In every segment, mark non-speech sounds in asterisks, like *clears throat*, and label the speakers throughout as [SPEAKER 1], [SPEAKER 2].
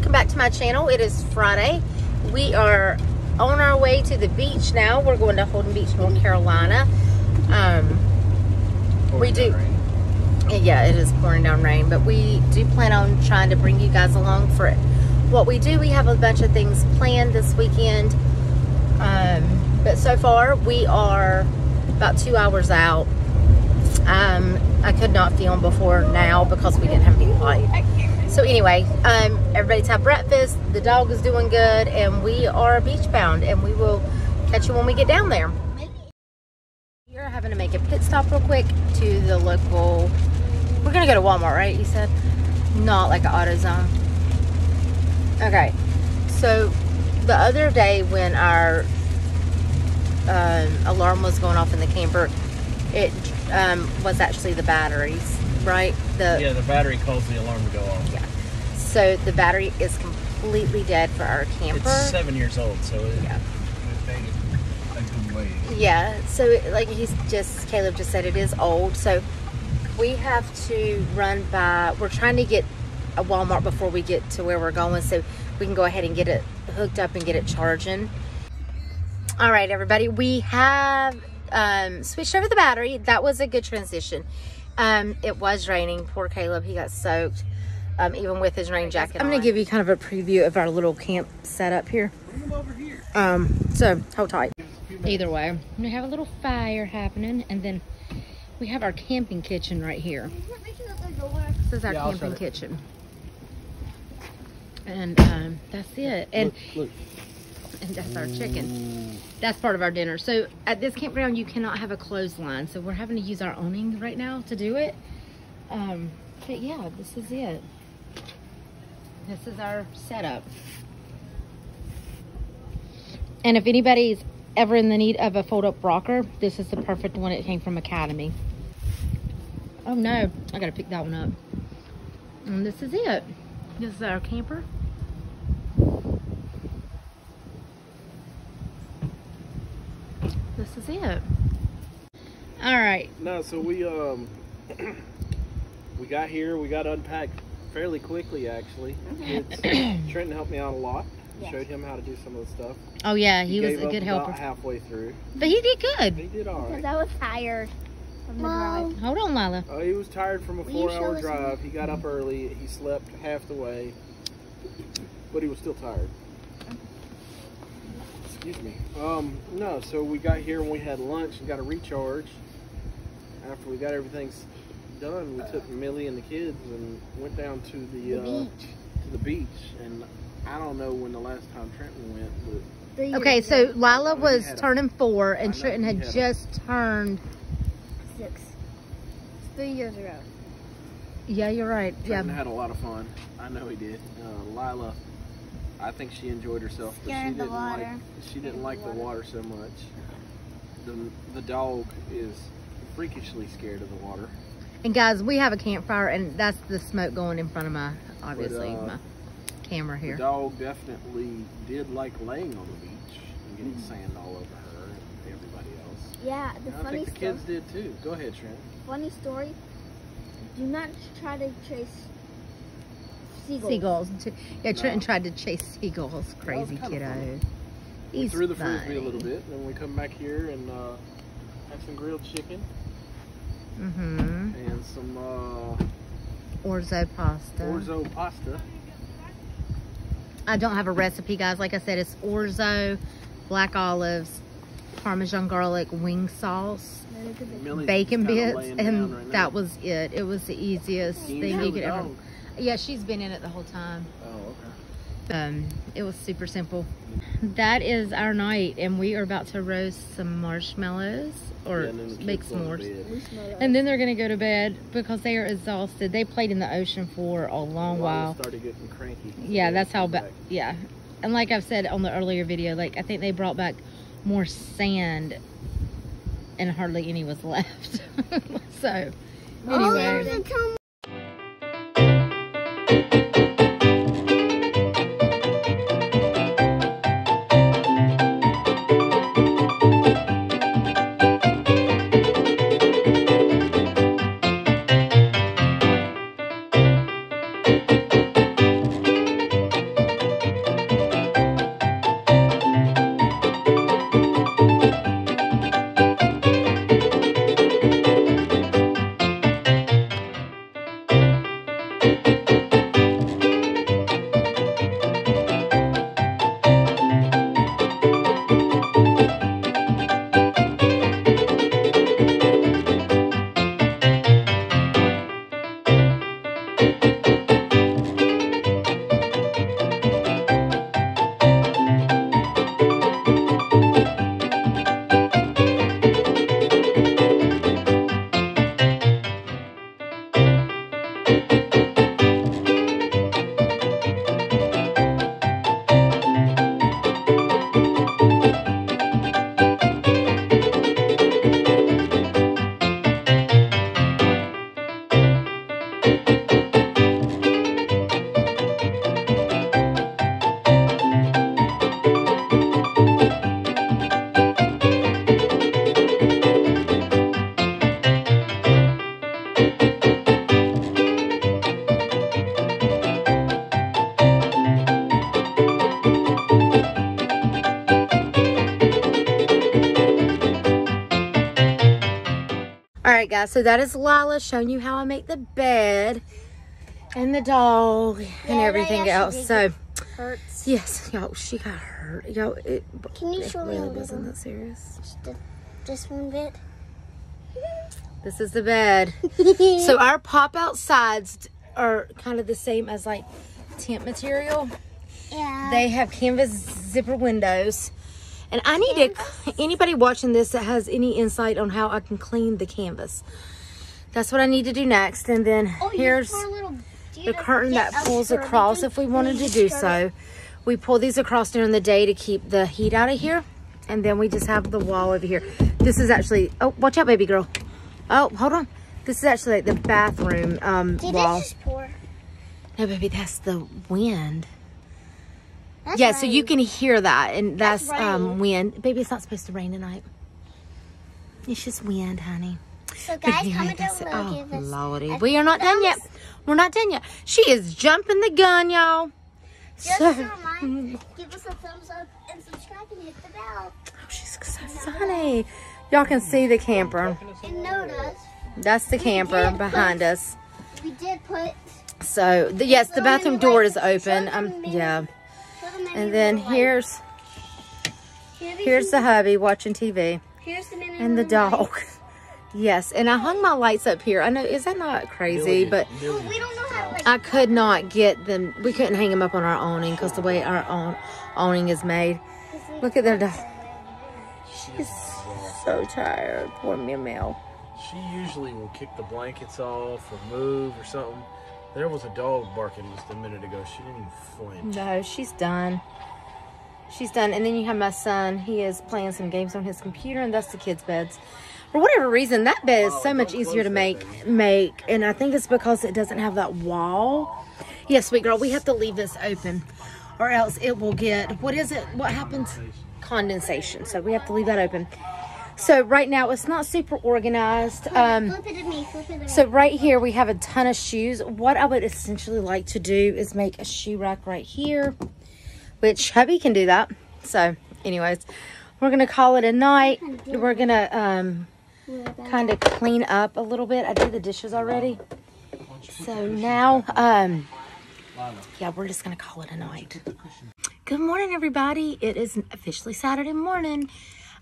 [SPEAKER 1] Hey guys, welcome back to my channel. It is Friday. We are on our way to the beach now. We're going to Holden Beach, North Carolina. Um, we do. Yeah, it is pouring down rain, but we do plan on trying to bring you guys along for it. What we do, we have a bunch of things planned this weekend. Um, but so far, we are about two hours out. Um, I could not film before now because we didn't have any light. So anyway, um, everybody's had breakfast. The dog is doing good, and we are beach bound, and we will catch you when we get down there. We're having to make a pit stop real quick to the local. We're gonna go to Walmart, right? You said not like an AutoZone. Okay, so the other day when our um, alarm was going off in the camper, it um, was actually the batteries, right? The
[SPEAKER 2] Yeah, the battery caused the alarm to go off.
[SPEAKER 1] yeah. So the battery is completely dead for our camper.
[SPEAKER 2] It's seven years old, so it,
[SPEAKER 1] Yeah.
[SPEAKER 2] a good way.
[SPEAKER 1] Yeah, so it- like he's just Caleb just said, it is old. So we have to run by. We're trying to get a Walmart before we get to where we're going, so we can go ahead and get it hooked up and get it charging. All right, everybody, we have um, switched over the battery. That was a good transition. Um, it was raining. Poor Caleb, he got soaked. Um, even with his rain jacket. I'm going to give you kind of a preview of our little camp setup here. Um, so hold tight. Either way, we have a little fire happening, and then we have our camping kitchen right here. This is our
[SPEAKER 2] Yeah,
[SPEAKER 1] camping
[SPEAKER 2] shut it.
[SPEAKER 1] kitchen, and um, that's it. And
[SPEAKER 2] look, look.
[SPEAKER 1] And that's our chicken. That's part of our dinner. So at this campground, you cannot have a clothesline, so we're having to use our awning right now to do it. Um, but yeah, this is it. This is our setup. And if anybody's ever in the need of a fold-up rocker, this is the perfect one. It came from Academy. Oh no, I gotta pick that one up. And this is it. This is our camper. This is it. All right.
[SPEAKER 2] No, so we um *clears throat* we got here. We got unpacked fairly quickly, actually. Kids, *clears throat* Trenton helped me out a lot.
[SPEAKER 3] Yes.
[SPEAKER 2] Showed him how to do some of the stuff.
[SPEAKER 1] Oh yeah, he, was
[SPEAKER 2] gave
[SPEAKER 1] a
[SPEAKER 2] up
[SPEAKER 1] good
[SPEAKER 2] about
[SPEAKER 1] helper.
[SPEAKER 2] halfway through.
[SPEAKER 1] But he did good.
[SPEAKER 2] He did all right. Because.
[SPEAKER 3] I was tired from
[SPEAKER 4] Mom.
[SPEAKER 1] Hold on, Lila.
[SPEAKER 2] Oh, he was tired from a
[SPEAKER 3] Will you show
[SPEAKER 2] four-hour
[SPEAKER 3] us
[SPEAKER 2] drive. He got up early. He slept half the way, but he was still tired. Excuse me. Um, no. So we got here and we had lunch and got a recharge. After we got everything done, we took Millie and the kids and went down to the,
[SPEAKER 3] The
[SPEAKER 2] uh,
[SPEAKER 3] beach.
[SPEAKER 2] to the beach. And I don't know when the last time Trenton went, but
[SPEAKER 1] Okay, so. Lila was
[SPEAKER 2] had a-
[SPEAKER 1] turning four, and
[SPEAKER 2] know,
[SPEAKER 1] Trenton
[SPEAKER 2] he
[SPEAKER 1] had
[SPEAKER 2] had a-
[SPEAKER 1] just turned.
[SPEAKER 3] six. It's three years ago.
[SPEAKER 1] Yeah, you're right.
[SPEAKER 2] Trenton
[SPEAKER 1] Yeah.
[SPEAKER 2] had a lot of fun. I know he did. Uh, Lila, I think she enjoyed herself, but
[SPEAKER 3] Scared
[SPEAKER 2] she didn't like she didn't like
[SPEAKER 3] the
[SPEAKER 2] the water so much. The the dog is freakishly scared of the water.
[SPEAKER 1] And guys, we have a campfire, and that's the smoke going in front of my, obviously,
[SPEAKER 2] uh,
[SPEAKER 1] my camera here.
[SPEAKER 2] The dog definitely did like laying on the beach and getting sand all over her and everybody else.
[SPEAKER 3] Yeah, the
[SPEAKER 2] And I
[SPEAKER 3] funny
[SPEAKER 2] think the kids did too. Go ahead, Trent.
[SPEAKER 3] Funny story. Do not try to chase seagulls.
[SPEAKER 1] Seagulls. too. Yeah, Trenton
[SPEAKER 2] No.
[SPEAKER 1] tried to chase seagulls. Crazy
[SPEAKER 2] kinda
[SPEAKER 1] kiddo.
[SPEAKER 2] funny. We
[SPEAKER 1] He's
[SPEAKER 2] threw the
[SPEAKER 1] funny.
[SPEAKER 2] frisbee a little bit, and we come back here and uh, have some grilled chicken
[SPEAKER 1] Mm-hmm.
[SPEAKER 2] and some uh,
[SPEAKER 1] Orzo pasta.
[SPEAKER 2] orzo pasta.
[SPEAKER 1] I don't have a recipe, guys. Like I said, it's orzo, black olives, parmesan garlic, wing sauce,
[SPEAKER 2] Millie's
[SPEAKER 1] bacon bits, and
[SPEAKER 2] right
[SPEAKER 1] that was it. It was the easiest
[SPEAKER 2] Can you
[SPEAKER 1] thing
[SPEAKER 2] show
[SPEAKER 1] you could ever.
[SPEAKER 2] Dog?
[SPEAKER 1] Yeah, she's been in it the whole time.
[SPEAKER 2] Oh, okay.
[SPEAKER 1] Um, it was super simple. That is our night, and we are about to roast some marshmallows or
[SPEAKER 2] Yeah, and then the
[SPEAKER 1] make
[SPEAKER 2] kids go to
[SPEAKER 1] s'mores.
[SPEAKER 2] bed.
[SPEAKER 3] We smell that.
[SPEAKER 1] And then they're gonna go to bed because they are exhausted. They played in the ocean for a long
[SPEAKER 2] Lila
[SPEAKER 1] while.
[SPEAKER 2] started getting cranky.
[SPEAKER 1] Yeah, that's how
[SPEAKER 2] bad.
[SPEAKER 1] bad. Yeah, and like I've said on the earlier video, like I think they brought back more sand, and hardly any was left. *laughs* so,
[SPEAKER 4] Oh,
[SPEAKER 1] Yeah, so that is Lila showing you how I make the bed and the dog and
[SPEAKER 3] Yeah, that
[SPEAKER 1] everything
[SPEAKER 3] actually
[SPEAKER 1] else. So
[SPEAKER 3] Hurts.
[SPEAKER 1] yes, yo, she got hurt. Yo, it,
[SPEAKER 3] Can you
[SPEAKER 1] it
[SPEAKER 3] show me
[SPEAKER 1] really wasn't
[SPEAKER 3] little?
[SPEAKER 1] that serious.
[SPEAKER 3] Just, a, just one bit.
[SPEAKER 1] This is the bed. *laughs* So our pop out sides are kind of the same as like tent material.
[SPEAKER 3] yeah.
[SPEAKER 1] They have canvas zipper windows. And I need to, anybody watching this that has any insight on how I can clean the canvas. That's what I need to do next. And then
[SPEAKER 3] Oh,
[SPEAKER 1] here's the curtain that pulls across if we wanted to do so. We pull these across during the day to keep the heat out of here. And then we just have the wall over here. This is actually, oh, watch out, baby girl. Oh, hold on. This is actually like the bathroom um,
[SPEAKER 3] Did
[SPEAKER 1] wall.
[SPEAKER 3] it just pour?
[SPEAKER 1] No, baby, that's the wind.
[SPEAKER 3] That's
[SPEAKER 1] yeah, so you can hear that, and that's,
[SPEAKER 3] That's
[SPEAKER 1] um
[SPEAKER 3] rain.
[SPEAKER 1] wind. Baby, it's not supposed to rain tonight. It's just wind, honey.
[SPEAKER 3] So guys, comment down below.
[SPEAKER 1] oh, lordy. We are not done yet. We're not done yet. She is jumping the gun, y'all.
[SPEAKER 3] Just
[SPEAKER 1] So-
[SPEAKER 3] a reminder, give us a thumbs up and subscribe and hit the bell.
[SPEAKER 1] Oh, she's so funny. Y'all can see the camper.
[SPEAKER 3] And notice,
[SPEAKER 1] That's the camper behind
[SPEAKER 3] put-
[SPEAKER 1] us.
[SPEAKER 3] we did put
[SPEAKER 1] So, the, yes, the bathroom door is open. Um, yeah.
[SPEAKER 3] Show them the
[SPEAKER 1] And then
[SPEAKER 3] of the light.
[SPEAKER 1] here's here's the hubby watching TV.
[SPEAKER 3] here's the menu
[SPEAKER 1] and the dog. *laughs* Yes, and I hung my lights up here. I know, is that not crazy? But
[SPEAKER 3] But we don't know how to like.
[SPEAKER 1] I could not get them. We couldn't hang them up on our awning because the way our own awning is made. Look at their dog. She's so tired. Poor Meow Meow.
[SPEAKER 2] She usually will kick the blankets off or move or something. There was a dog barking just a minute ago. She didn't even flinch.
[SPEAKER 1] No, she's done. She's done. And then you have my son. He is playing some games on his computer, and that's the kids' beds. For whatever reason, that bed is so much easier to make. Make, and I think it's because it doesn't have that wall. Yes, sweet girl, we have to leave this open, or else it will get. What is it? What happens? Condensation. So we have to leave that open. So right now it's not super organized. Um,
[SPEAKER 3] flip it to me. Flip it to me.
[SPEAKER 1] so right here we have a ton of shoes. What I would essentially like to do is make a shoe rack right here, which hubby can do that. So anyways, we're gonna call it a night. We're gonna um, kind of clean up a little bit. I did the dishes already. So now, um, yeah, we're just gonna call it a night. Good morning, everybody. It is officially Saturday morning.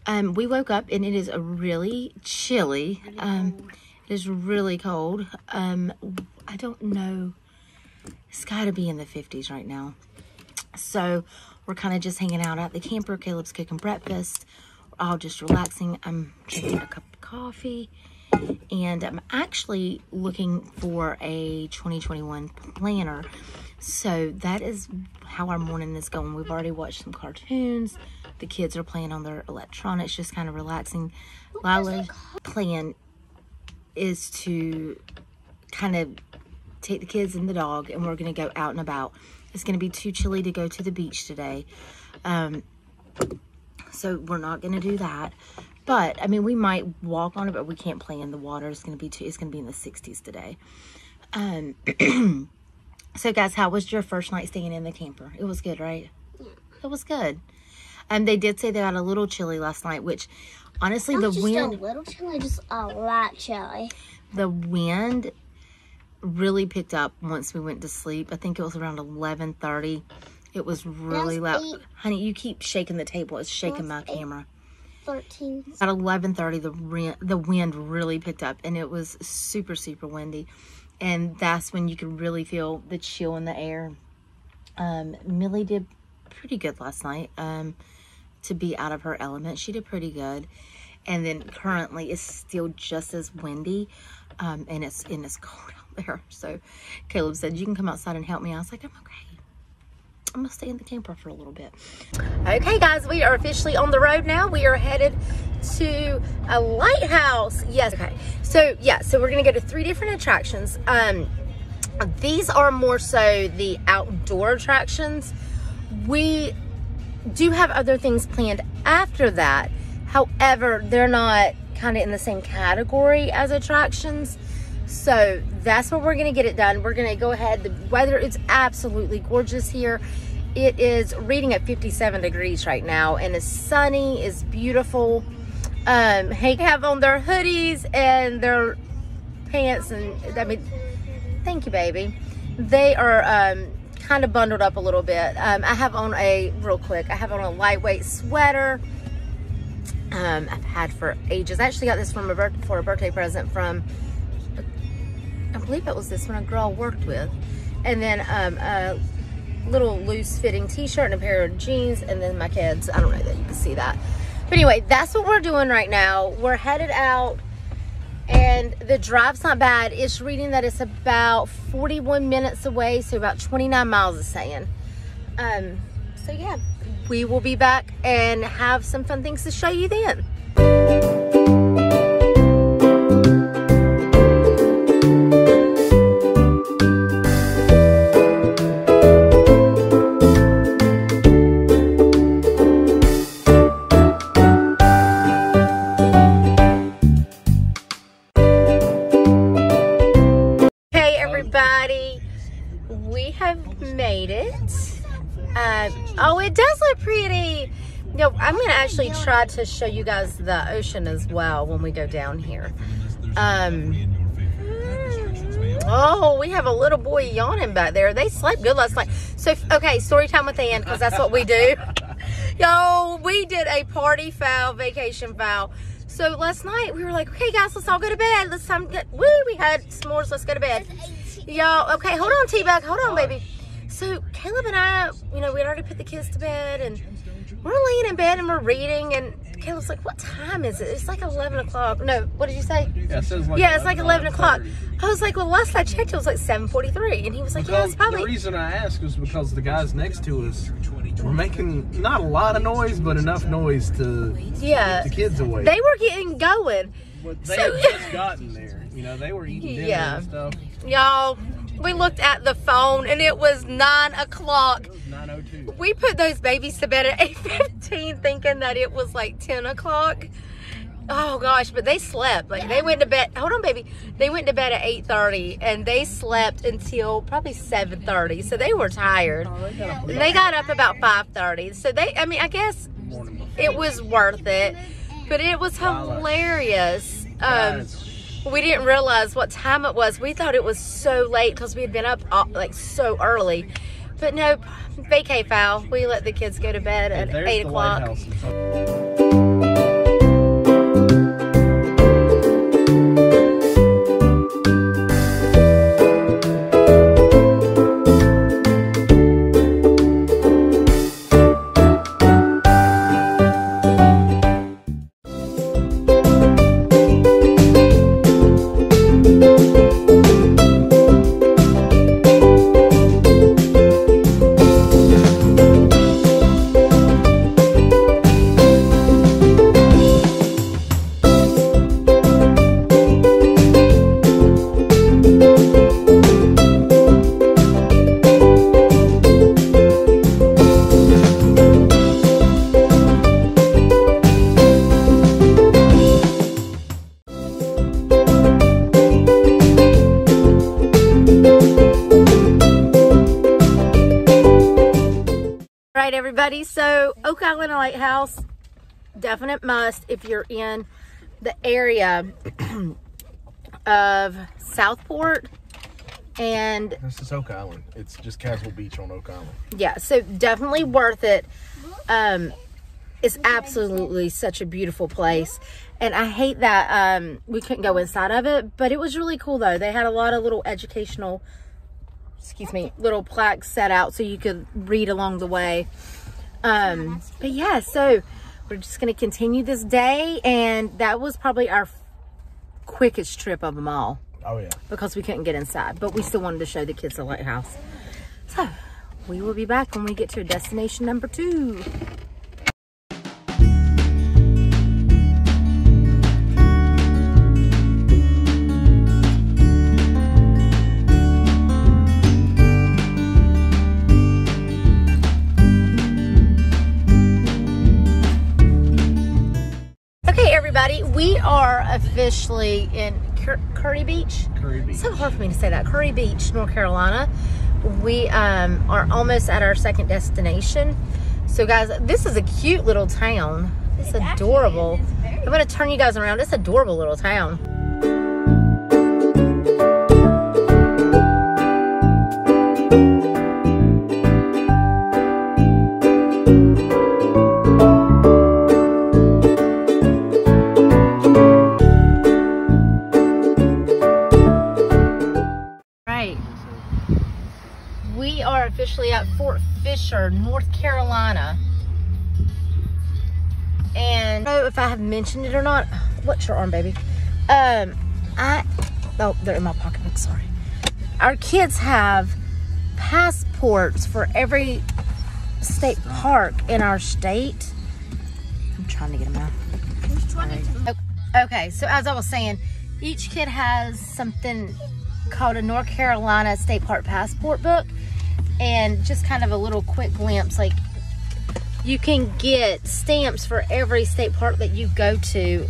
[SPEAKER 1] Um, we woke up and it is a really chilly. Um, it is really cold. Um, I don't know. It's got to be in the 50s right now. So we're kind of just hanging out at the camper. Caleb's cooking breakfast. We're all just relaxing. I'm drinking a cup of coffee. And I'm actually looking for a 2021 planner. So that is how our morning is going. We've already watched some cartoons. The kids are playing on their electronics, just kind of relaxing. Lila's plan is to kind of take the kids and the dog and we're going to go out and about. It's going to be too chilly to go to the beach today. Um, so we're not going to do that. But I mean, we might walk on it, but we can't play in the water. It's going to be too, it's going to be in the 60s today. Um, *clears throat* so guys, how was your first night staying in the camper? It was good, right? Yeah. It was good. Um, they did say they got a little chilly last night, which honestly,
[SPEAKER 3] Not
[SPEAKER 1] the
[SPEAKER 3] just
[SPEAKER 1] wind,
[SPEAKER 3] a little chilly, just a lot chilly.
[SPEAKER 1] the wind really picked up once we went to sleep. I think it was around 11:30. It was really
[SPEAKER 3] was
[SPEAKER 1] loud.
[SPEAKER 3] eight.
[SPEAKER 1] Honey, you keep shaking the table. It's shaking my
[SPEAKER 3] eight.
[SPEAKER 1] camera.
[SPEAKER 3] 13.
[SPEAKER 1] At 11:30, the the wind really picked up, and it was super super windy, and that's when you can really feel the chill in the air. Um, Millie did pretty good last night. Um, to be out of her element, she did pretty good. And then currently, it's still just as windy, um, and it's and it's *laughs* cold out there. So, Caleb said, "You can come outside and help me." I was like, "I'm okay." I'm gonna stay in the camper for a little bit. Okay, guys, we are officially on the road now. We are headed to a lighthouse. Yes. Okay. So yeah, so we're gonna go to three different attractions. Um, these are more so the outdoor attractions. We do have other things planned after that. However, they're not kind of in the same category as attractions. So that's what we're gonna get it done. We're gonna go ahead. The weather is absolutely gorgeous here. It is reading at 57 degrees right now and it's sunny, it's beautiful. Um, have on their hoodies and their pants and I mean, thank you, baby. They are um, kind of bundled up a little bit. Um, I have on a real quick. I have on a lightweight sweater. Um, I've had for ages. I actually got this from a for a birthday present from. Believe it was this one a girl worked with, and then um, a little loose fitting t-shirt and a pair of jeans, and then my kids. I don't know that you can see that. But anyway, that's what we're doing right now. We're headed out and the drive's not bad. It's reading that it's about 41 minutes away, so about 29 miles is saying. Um, so yeah, we will be back and have some fun things to show you then. Actually try to show you guys the ocean as well when we go down here. Um, oh, we have a little boy yawning back there. They slept good last night. So, okay, story time with Ann because that's what we do. *laughs* Yo, we did a party foul, vacation foul. So last night we were like, okay, guys, let's all go to bed. Let's time get woo. We had s'mores. Let's go to bed. Y'all, okay, hold on, T-Bag. Hold on, baby. So Caleb and I, you know, we had already put the kids to bed and we're laying in bed and we're reading and Caleb's like, what time is it? It's like 11 o'clock. No, what did you say?
[SPEAKER 2] Yeah, it like
[SPEAKER 1] Yeah, it's like 11 o'clock. I was like, well, last I checked, it was like 7.43. And he was like, yeah, it's probably...
[SPEAKER 2] the reason I asked was because the guys next to us were making not a lot of noise, but enough noise to
[SPEAKER 1] Yeah.
[SPEAKER 2] keep the kids awake.
[SPEAKER 1] They were getting going.
[SPEAKER 2] But they
[SPEAKER 1] so-
[SPEAKER 2] had just gotten there. You know, they were eating dinner
[SPEAKER 1] Yeah.
[SPEAKER 2] and stuff.
[SPEAKER 1] Y'all, we looked at the phone and it was 9 o'clock.
[SPEAKER 2] 902.
[SPEAKER 1] We put those babies to bed at *laughs* 8.15 thinking that it was like 10 o'clock. Oh gosh, but they slept. Like they went to bed. Hold on, baby. They went to bed at 8.30 and they slept until probably 7.30. So they were tired. And they got up about 5.30. So they, I mean, I guess it was worth it. But it was hilarious. Um, we didn't realize what time it was. We thought it was so late because we had been up all, like so early. But nope, vacay foul. We let the kids go to bed at
[SPEAKER 2] there's
[SPEAKER 1] eight
[SPEAKER 2] the
[SPEAKER 1] o'clock. Definite must if you're in the area *clears throat* of Southport and
[SPEAKER 2] This is Oak Island. It's just Caswell Beach on Oak Island.
[SPEAKER 1] yeah so definitely worth it um it's absolutely such a beautiful place and i hate that um we couldn't go inside of it but it was really cool though they had a lot of little educational excuse me little plaques set out so you could read along the way um but yeah so we're just going to continue this day and that was probably our quickest trip of them all
[SPEAKER 2] Oh yeah.
[SPEAKER 1] because we couldn't get inside, but we still wanted to show the kids the lighthouse. So we will be back when we get to destination number two. Officially in Cur- Kure Beach.
[SPEAKER 2] Kure Beach.
[SPEAKER 1] It's so hard for me to say that. Kure Beach, North Carolina. We um, are almost at our second destination. So, guys, this is a cute little town. It's adorable. I'm going to turn you guys around. It's adorable little town. Are officially at Fort Fisher, North Carolina. And I don't know if I have mentioned it or not. What's your arm, baby? Um, I, oh, they're in my pocketbook, sorry. Our kids have passports for every state park in our state. I'm trying to get them out. Okay, so as I was saying, each kid has something called a North Carolina State Park Passport book. And just kind of a little quick glimpse, like you can get stamps for every state park that you go to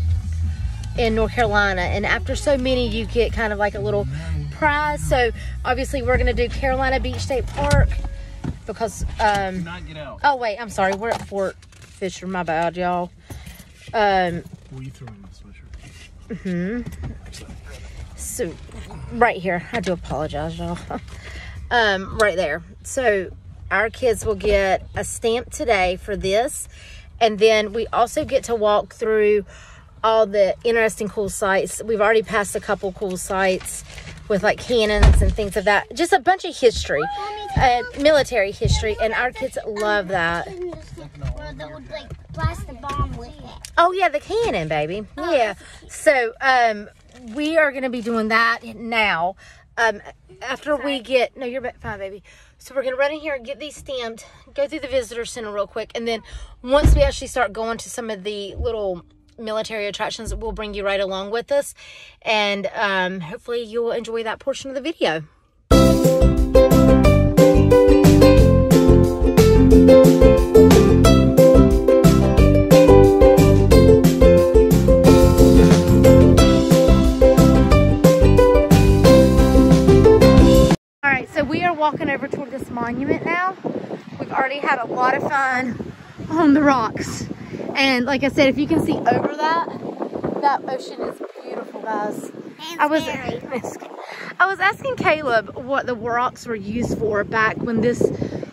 [SPEAKER 1] in North Carolina. And after so many, you get kind of like a little prize. So obviously we're gonna do Carolina Beach State Park because, um,
[SPEAKER 2] Not get out.
[SPEAKER 1] oh wait, I'm sorry, we're at Fort Fisher, my bad, y'all. Um,
[SPEAKER 2] Will you throw in my sweatshirt?
[SPEAKER 1] so right here i do apologize y'all *laughs* um right there so our kids will get a stamp today for this and then we also get to walk through all the interesting cool sites we've already passed a couple cool sites with like cannons and things of that just a bunch of history uh, military history and our kids love that. Oh yeah, the cannon, baby. Yeah. So um, we are gonna be doing that now. Um, after we get no, you're fine, baby. So we're gonna run in here and get these stamped. Go through the visitor center real quick, and then once we actually start going to some of the little military attractions, we'll bring you right along with us, and um, hopefully you'll enjoy that portion of the video. Walking over toward this monument now. We've already had a lot of fun on the rocks. And like I said, if you can see over that, that ocean is beautiful, guys. I was *laughs* I was asking Caleb what the rocks were used for back when this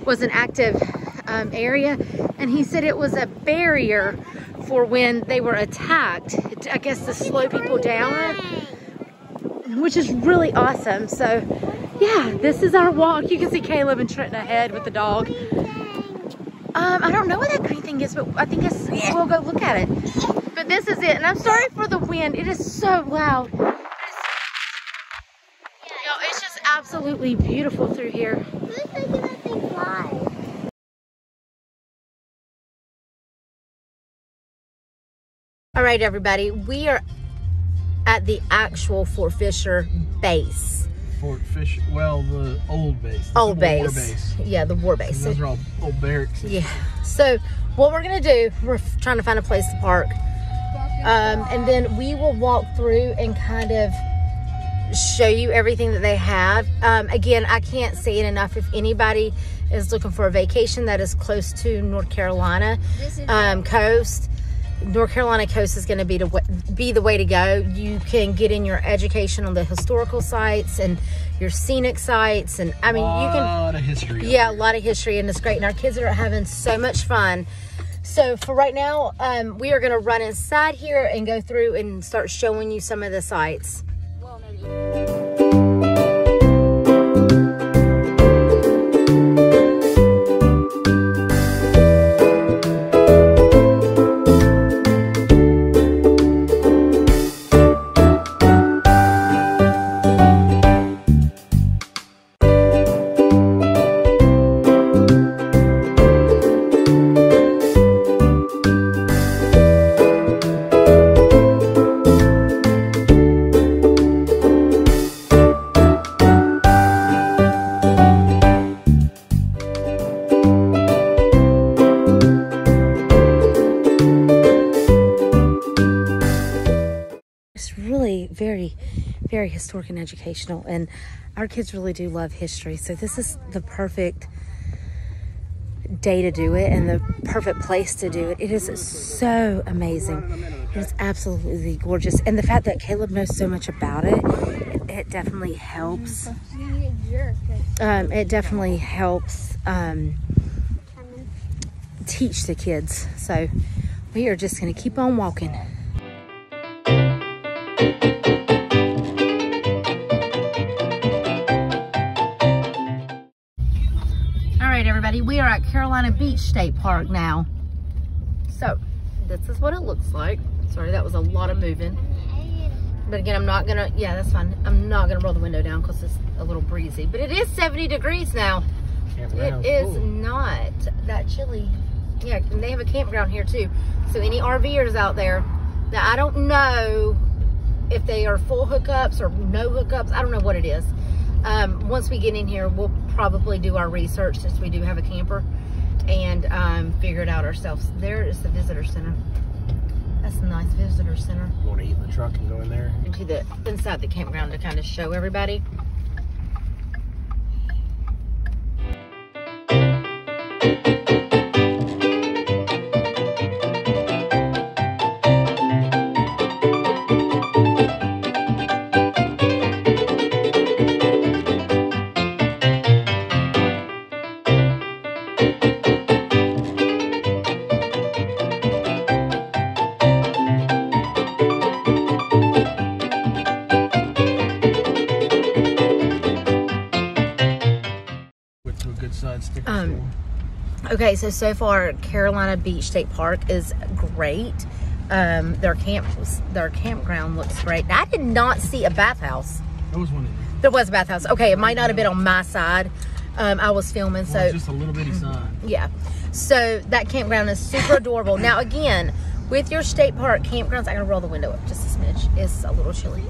[SPEAKER 1] was an active um, area, and he said it was a barrier for when they were attacked. I guess to slow people down which is really awesome. So, yeah, this is our walk. You can see Caleb and Trenton ahead with the dog. Um, I don't know what that green thing is, but I think it's, we'll go look at it. But this is it, and I'm sorry for the wind. It is so loud. Yo, it's just absolutely beautiful through here. All right, everybody, we are at the actual Fort Fisher base.
[SPEAKER 2] Fort Fisher. Well, the old base. the
[SPEAKER 1] Old
[SPEAKER 2] Civil War
[SPEAKER 1] base. Yeah, the war base.
[SPEAKER 2] Those are all old barracks.
[SPEAKER 1] Yeah. So what we're gonna do, we're trying to find a place to park, um, and then we will walk through and kind of show you everything that they have. Um, again, I can't say it enough. If anybody is looking for a vacation that is close to North Carolina um, coast, North Carolina coast is going to be to be the way to go. You can get in your education on the historical sites and your scenic sites, and I mean, you can
[SPEAKER 2] A lot of history.
[SPEAKER 1] yeah, a lot of history, and it's great. And our kids are having so much fun. So for right now, um, we are going to run inside here and go through and start showing you some of the sites. And educational, and our kids really do love history. So this is the perfect day to do it and the perfect place to do it. It is so amazing. It is absolutely gorgeous, and the fact that Caleb knows so much about it, it, it definitely helps. Um, it definitely helps um, teach the kids. So we are just going to keep on walking. Carolina Beach State Park now. So, this is what it looks like. Sorry, that was a lot of moving. But again, I'm not gonna, yeah, that's fine. I'm not gonna roll the window down because it's a little breezy. But it is 70 degrees now. It is not that chilly. Yeah, and they have a campground here too. So any RVers out there, now I don't know if they are full hookups or no hookups. I don't know what it is. Um, once we get in here, we'll probably do our research since we do have a camper and um, figure it out ourselves. There is the visitor center. That's a nice visitor center.
[SPEAKER 2] You want to eat in the truck and go in there?
[SPEAKER 1] Into the inside the campground to kind of show everybody. Okay, so so far Carolina Beach State Park is great. Um, their camp their campground looks great. I did not see a bathhouse.
[SPEAKER 2] There was one in there.
[SPEAKER 1] There was a bathhouse. Okay, it might not have been on my side. Um, I was filming,
[SPEAKER 2] Well,
[SPEAKER 1] so
[SPEAKER 2] just a little bitty sign.
[SPEAKER 1] yeah. So that campground is super adorable. Now again, with your state park campgrounds, I'm gonna roll the window up just a smidge. It's a little chilly.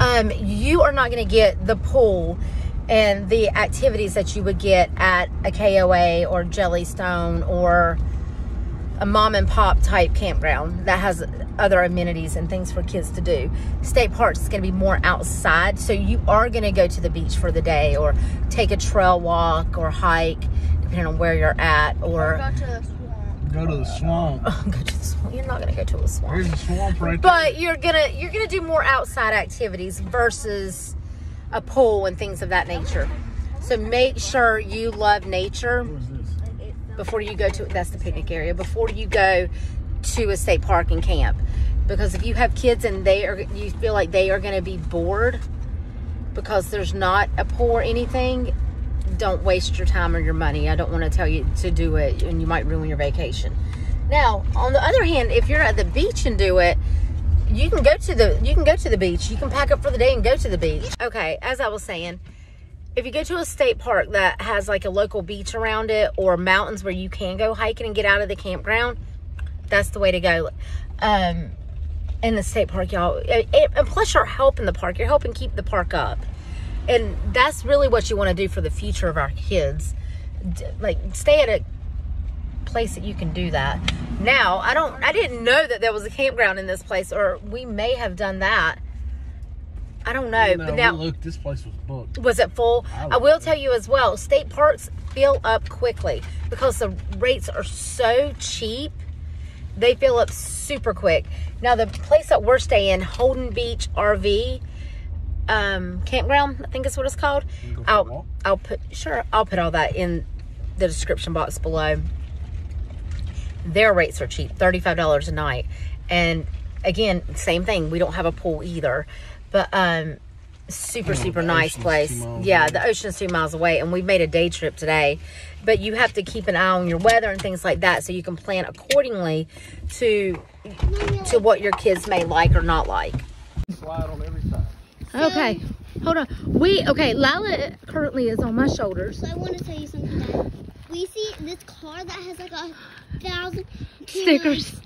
[SPEAKER 1] Um, you are not gonna get the pool and the activities that you would get at a KOA or Jellystone or a mom and pop type campground that has other amenities and things for kids to do. State parks is going to be more outside, so you are going to go to the beach for the day or take a trail walk or hike, depending on where you're at, or
[SPEAKER 3] Go to the swamp.
[SPEAKER 2] Go to the swamp. *laughs*
[SPEAKER 1] go to the swamp. You're not going to go to a swamp,
[SPEAKER 2] There's a swamp right
[SPEAKER 1] but you're gonna you're gonna do more outside activities versus a pool and things of that nature. So make sure you love nature before you go to that's the picnic area before you go to a state park and camp. Because if you have kids and they are you feel like they are going to be bored because there's not a pool or anything don't waste your time or your money. I don't want to tell you to do it and you might ruin your vacation. Now on the other hand if you're at the beach and do it you can go to the you can go to the beach you can pack up for the day and go to the beach okay as i was saying if you go to a state park that has like a local beach around it or mountains where you can go hiking and get out of the campground, that's the way to go. Um, in the state park, y'all. And plus, you're helping the park. You're helping keep the park up, and that's really what you want to do for the future of our kids. Like, stay at a place that you can do that. Now, I don't. I didn't know that there was a campground in this place, or we may have done that. I don't know,
[SPEAKER 2] No,
[SPEAKER 1] but now
[SPEAKER 2] look, This place was booked.
[SPEAKER 1] was it full?
[SPEAKER 2] I
[SPEAKER 1] I will
[SPEAKER 2] loved
[SPEAKER 1] tell you as well, state parks fill up quickly because the rates are so cheap. They fill up super quick. Now the place that we're staying, Holden Beach RV um, campground, I think is what it's called.
[SPEAKER 2] You can go for a
[SPEAKER 1] I'll? I'll put sure I'll put all that in the description box below. Their rates are cheap, thirty-five dollars a night, and again, same thing. We don't have a pool either, but um, super
[SPEAKER 2] Oh,
[SPEAKER 1] super nice place. Yeah,
[SPEAKER 2] away.
[SPEAKER 1] the ocean's two miles away, and we made a day trip today. But you have to keep an eye on your weather and things like that, so you can plan accordingly to to what your kids may like or not like.
[SPEAKER 2] Slide on every side.
[SPEAKER 1] Okay, hold on. We okay. Lila currently is on my shoulders.
[SPEAKER 3] So I want to tell you something. We see this car that has like a thousand
[SPEAKER 1] Stickers.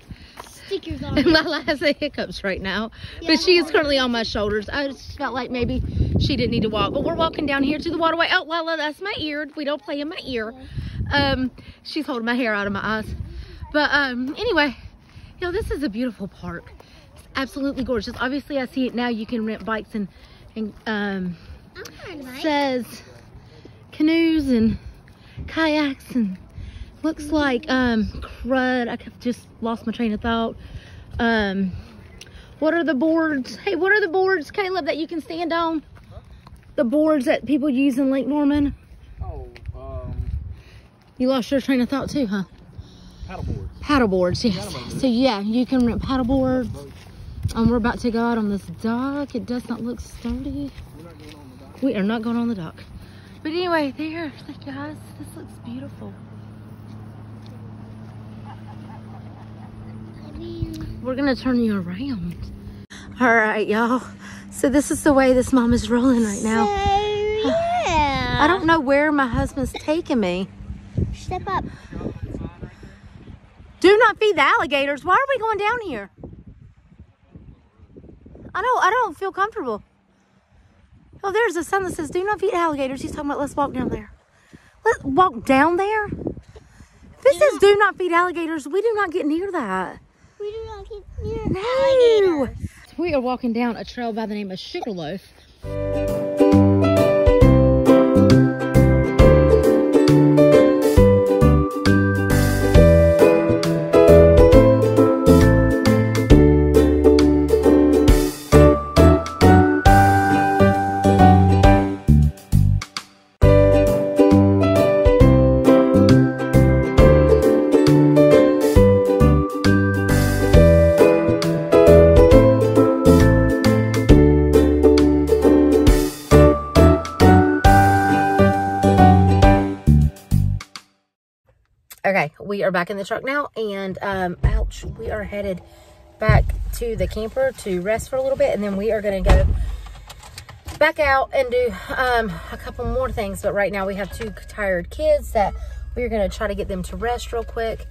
[SPEAKER 3] stickers on *laughs*
[SPEAKER 1] And Lala has the hiccups right now,
[SPEAKER 3] Yeah.
[SPEAKER 1] but she is currently on my shoulders. I just felt like maybe she didn't need to walk, but we're walking down here to the waterway. Oh, Lala, that's my ear. We don't play in my ear. Um, she's holding my hair out of my eyes. But um, anyway, you know, this is a beautiful park. It's absolutely gorgeous. Obviously, I see it now. You can rent bikes and and um, says canoes and kayaks and looks like um crud. I just lost my train of thought. Um, what are the boards? Hey, what are the boards, Caleb, that you can stand on? The boards that people use in Lake Norman.
[SPEAKER 2] Oh, um,
[SPEAKER 1] You lost your train of thought too, huh?
[SPEAKER 2] paddleboards.
[SPEAKER 1] Paddle boards, yes.
[SPEAKER 2] Paddle
[SPEAKER 1] So yeah, you can rent paddle boards. Um, we're about to go out on this dock. It does not look sturdy.
[SPEAKER 2] We're not going on the dock.
[SPEAKER 1] We are not going on the dock. But anyway, there, like, guys, this looks beautiful. We're gonna turn you around. All right, y'all. So this is the way this mom is rolling right now.
[SPEAKER 3] So, yeah.
[SPEAKER 1] I don't know where my husband's taking me.
[SPEAKER 3] Step up.
[SPEAKER 1] Do not feed the alligators. Why are we going down here? I don't, I don't feel comfortable. Oh, there's a sign that says "Do not feed alligators." He's talking about let's walk down there. Let's walk down there. If it says "Do not feed alligators," we do not get near that.
[SPEAKER 3] We do not keep near
[SPEAKER 1] No.
[SPEAKER 3] alligators.
[SPEAKER 1] We are walking down a trail by the name of Sugarloaf. Are back in the truck now, and um, ouch, we are headed back to the camper to rest for a little bit, and then we are to go back out and do um, a couple more things. But right now, we have two tired kids that we're to try to get them to rest real quick.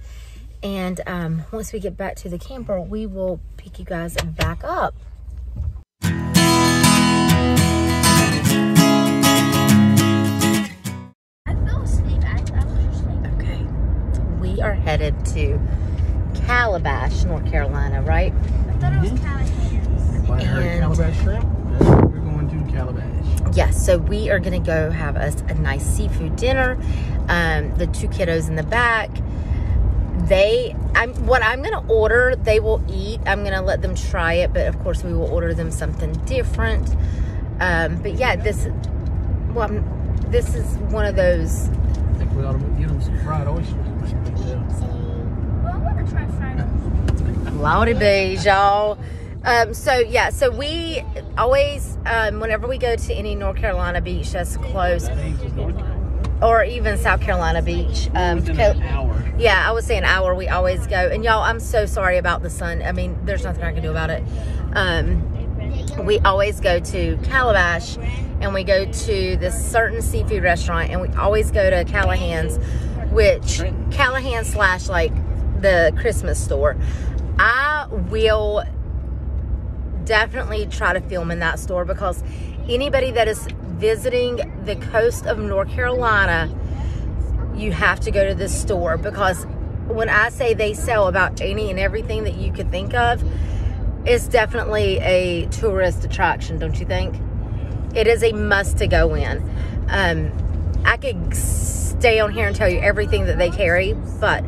[SPEAKER 1] And um, once we get back to the camper, we will pick you guys back up. We are headed to Calabash, North Carolina, right?
[SPEAKER 3] I thought it was Callahan's.
[SPEAKER 2] Might
[SPEAKER 1] And-
[SPEAKER 2] Calabash shrimp. We're going to Calabash.
[SPEAKER 1] Yes, so we are gonna go have us a nice seafood dinner. Um, the two kiddos in the back, they, I'm what I'm gonna order, they will eat. I'm gonna let them try it, but of course we will order them something different. Um, but yeah, this, well, I'm- this is one of those.
[SPEAKER 2] I think we ought to get them some fried oysters. Yeah.
[SPEAKER 3] Well, I want to try fried oysters.
[SPEAKER 1] Lordy bees, y'all. Um, so yeah, so we always, um, whenever we go to any North Carolina beach that's close,
[SPEAKER 2] That age is North Carolina.
[SPEAKER 1] or even South Carolina beach, um,
[SPEAKER 2] an hour.
[SPEAKER 1] Yeah, I would say an hour. We always go, and y'all, I'm so sorry about the sun. I mean, there's nothing I can do about it. Um, we always go to Calabash, and we go to this certain seafood restaurant, and we always go to Callahan's, which Callahan slash like the Christmas store. I will definitely try to film in that store because anybody that is visiting the coast of North Carolina you have to go to this store because when I say they sell about any and everything that you could think of, it's definitely a tourist attraction, don't you think? It is a must to go in. Um, I could stay on here and tell you everything that they carry, but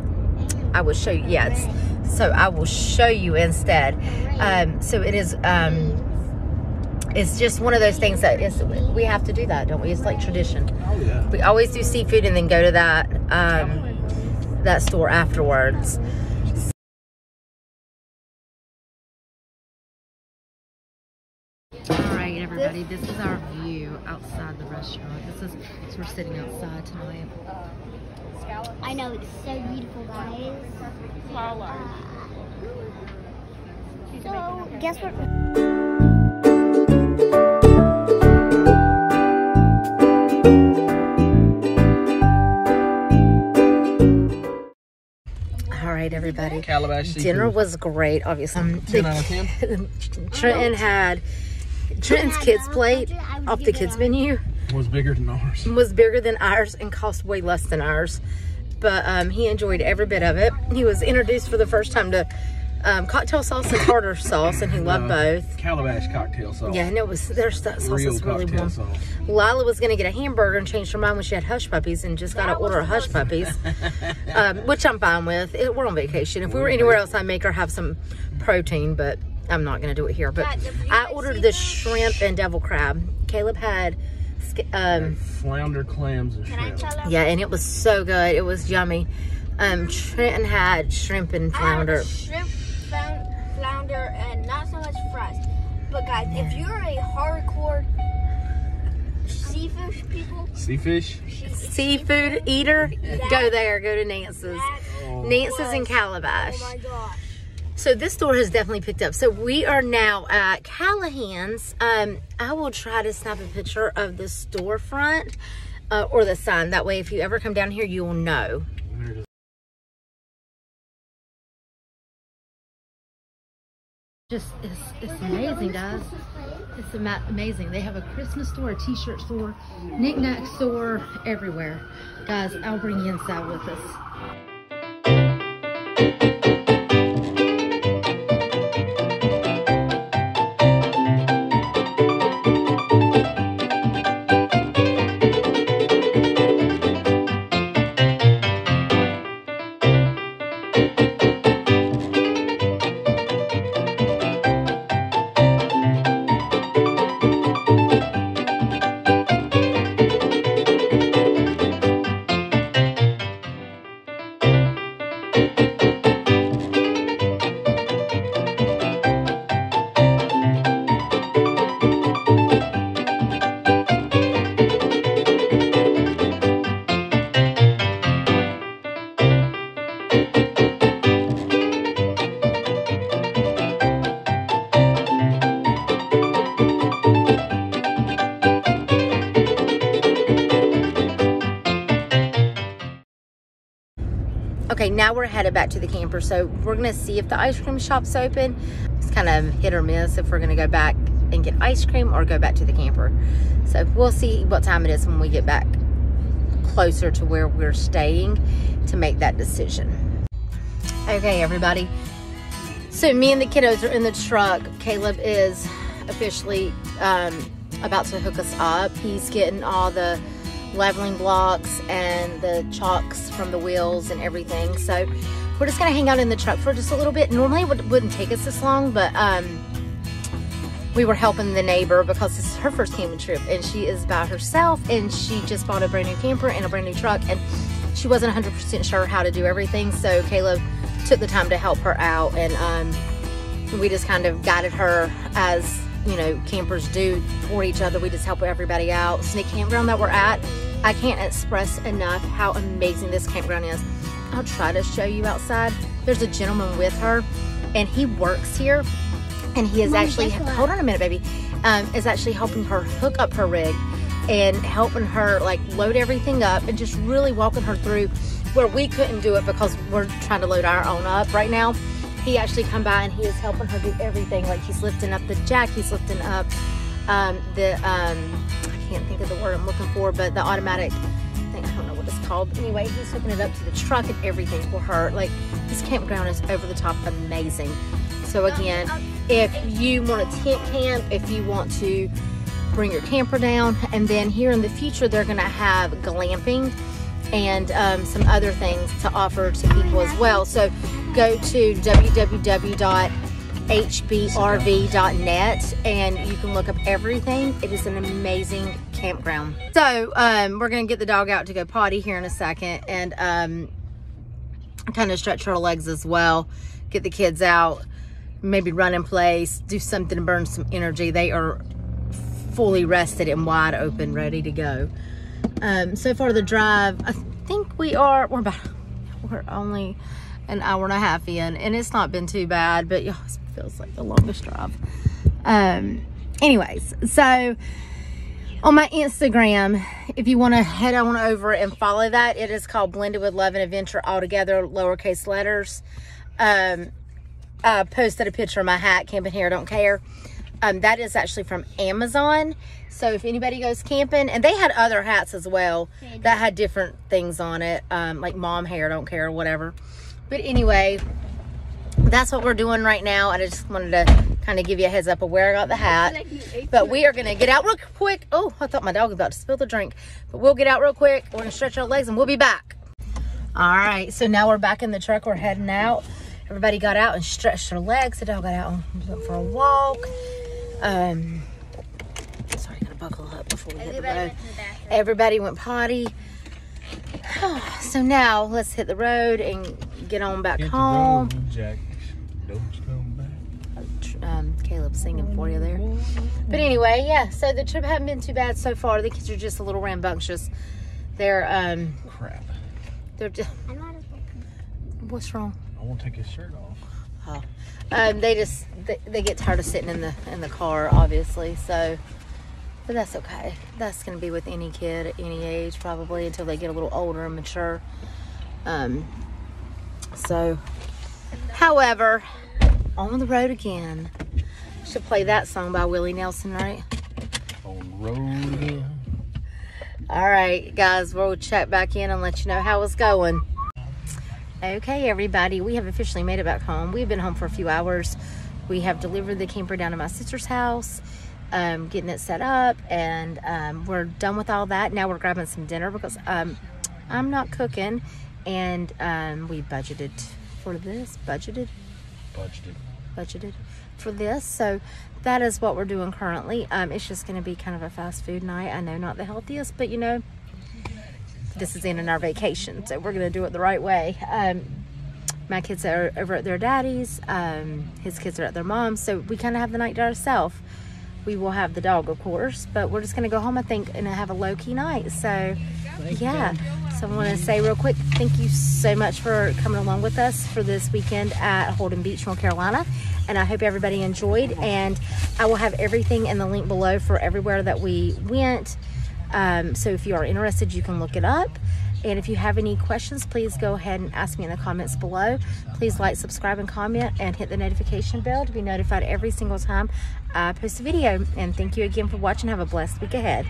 [SPEAKER 1] I will show you. Yes, so I will show you instead. Um, so it is. Um, it's just one of those things that is we have to do that, don't we? It's like tradition
[SPEAKER 2] Oh, yeah.
[SPEAKER 1] we always do seafood and then go to that um, that store afterwards. Everybody. This is our view outside the restaurant. This is so we're sitting outside tonight.
[SPEAKER 3] I know, it's so beautiful, guys. So, guess what?
[SPEAKER 1] All right, everybody.
[SPEAKER 2] Calabash seafood.
[SPEAKER 1] Dinner was great. Obviously, Um,
[SPEAKER 2] 10 out of 10?
[SPEAKER 1] Trenton had Trenton's kids plate off the kids menu.
[SPEAKER 2] Was bigger than ours.
[SPEAKER 1] was bigger than ours and cost way less than ours. But um, he enjoyed every bit of it. He was introduced for the first time to um, cocktail sauce and tartar sauce, and he loved
[SPEAKER 2] Uh,
[SPEAKER 1] both.
[SPEAKER 2] Calabash cocktail sauce.
[SPEAKER 1] Yeah, and it was their st- sauce
[SPEAKER 2] Real
[SPEAKER 1] is really warm.
[SPEAKER 2] sauce.
[SPEAKER 1] Lila was gonna get a hamburger and changed her mind when she had hush puppies and just got to order hush puppies, *laughs* um, which I'm fine with. It, we're on vacation. If we were anywhere else, I'd make her have some protein, but I'm not gonna do it here. But
[SPEAKER 3] Dad,
[SPEAKER 1] I ordered the
[SPEAKER 3] seafood-
[SPEAKER 1] shrimp and devil crab. Caleb had. Um,
[SPEAKER 2] Flounder clams and shrimp.
[SPEAKER 1] yeah, and it was so good. It was yummy. Um, Trenton had shrimp and
[SPEAKER 3] I had
[SPEAKER 1] flounder.
[SPEAKER 3] shrimp, flounder, and not so much fries. But guys, if you're a hardcore seafish people,
[SPEAKER 2] Seafish?
[SPEAKER 1] Seafood eater, go there. Go to Nance's.
[SPEAKER 3] that
[SPEAKER 2] Oh.
[SPEAKER 1] Nance's in Calabash.
[SPEAKER 3] Oh my gosh.
[SPEAKER 1] So this store has definitely picked up. So we are now at Callahan's. Um, I will try to snap a picture of the storefront uh, or the sign. That way, if you ever come down here, you will know. Just, it's, it's amazing, guys. It's ama- amazing. They have a Christmas store, a t-shirt store, knick-knack store, everywhere. Guys, I'll bring you inside with us. We're headed back to the camper. So we're gonna see if the ice cream shop's open. It's kind of hit or miss if we're gonna go back and get ice cream or go back to the camper. So we'll see what time it is when we get back closer to where we're staying to make that decision. Okay, everybody. So me and the kiddos are in the truck. Caleb is officially um, about to hook us up. He's getting all the leveling blocks and the chocks from the wheels and everything. So we're just gonna hang out in the truck for just a little bit. Normally it would, wouldn't take us this long, but um, we were helping the neighbor because this is her first camping trip and she is by herself and she just bought a brand new camper and a brand new truck and she wasn't 100% sure how to do everything. So Caleb took the time to help her out and um, we just kind of guided her as you know campers do for each other we just help everybody out snake campground that we're at i can't express enough how amazing this campground is. I'll try to show you outside. There's a gentleman with her and he works here and he is
[SPEAKER 3] Mommy,
[SPEAKER 1] actually, hold on a minute baby um, is actually helping her hook up her rig and helping her like load everything up and just really walking her through where we couldn't do it because we're trying to load our own up right now. He actually come by and he is helping her do everything. Like he's lifting up the jack he's lifting up um, the um, can't think of the word i'm looking for but the automatic thing i don't know what it's called. Anyway he's hooking it up to the truck and everything for her. Like this campground is over the top amazing. So again if you want to tent camp if you want to bring your camper down and then here in the future they're going to have glamping and um, some other things to offer to people as well. So go to www.hbrv.net and you can look up everything. It is an amazing campground. So um, we're going to get the dog out to go potty here in a second and um, kind of stretch her legs as well get the kids out maybe run in place do something to burn some energy. They are fully rested and wide open ready to go. Um, so far the drive i think we are we're about we're only an hour and a half in and it's not been too bad but it feels like the longest drive um anyways so on my instagram if you want to head on over and follow that it is called blended with love and adventure all together lowercase letters um I posted a picture of my hat camping here don't care um, that is actually from Amazon. So if anybody goes camping, and they had other hats as well that had different things on it, um, like mom hair, don't care, whatever. But anyway, that's what we're doing right now. And I just wanted to kind of give you a heads up of where I got the hat. But we are going to get out real quick. Oh, I thought my dog was about to spill the drink. But we'll get out real quick. We're going to stretch our legs and we'll be back. All right, so now we're back in the truck. We're heading out. Everybody got out and stretched their legs. The dog got out for a walk. Um, sorry, gotta buckle up before we hit the
[SPEAKER 3] Everybody
[SPEAKER 1] road.
[SPEAKER 3] went the.
[SPEAKER 1] Everybody went potty. *sighs* so now let's hit the road and get on back
[SPEAKER 4] Hit the
[SPEAKER 1] home.
[SPEAKER 4] road, Jack. Don't come back.
[SPEAKER 1] Um, Caleb singing for you there. But anyway, yeah. So the trip hasn't been too bad so far. The kids are just a little rambunctious. They're um,
[SPEAKER 4] Crap.
[SPEAKER 1] they're just.
[SPEAKER 3] I'm not a
[SPEAKER 1] What's wrong?
[SPEAKER 4] I won't take his shirt off.
[SPEAKER 1] Oh. Um, they just they, they get tired of sitting in the in the car, obviously. So, but that's okay. That's gonna be with any kid at any age, probably until they get a little older and mature. Um. So, however, on the road again. Should play that song by Willie Nelson, right?
[SPEAKER 4] On the road again.
[SPEAKER 1] All right, guys, we'll check back in and let you know how it's going. Okay, everybody, we have officially made it back home. We've been home for a few hours. We have delivered the camper down to my sister's house, um, getting it set up, and um, we're done with all that. Now we're grabbing some dinner because um, I'm not cooking, and um, we budgeted for this. Budgeted?
[SPEAKER 4] Budgeted.
[SPEAKER 1] Budgeted for this. So that is what we're doing currently. Um, it's just going to be kind of a fast food night. I know not the healthiest, but you know, this is in our vacation, so we're going to do it the right way. Um, my kids are over at their daddy's. Um, his kids are at their mom's, so we kind of have the night to ourselves. We will have the dog, of course, but we're just going to go home, I think, and have a low key night. So, yeah. So I want to say real quick, thank you so much for coming along with us for this weekend at Holden Beach, North Carolina. And I hope everybody enjoyed. And I will have everything in the link below for everywhere that we went. Um, so if you are interested, you can look it up. And if you have any questions, please go ahead and ask me in the comments below. Please like, subscribe, and comment, and hit the notification bell to be notified every single time I post a video. And thank you again for watching. Have a blessed week ahead.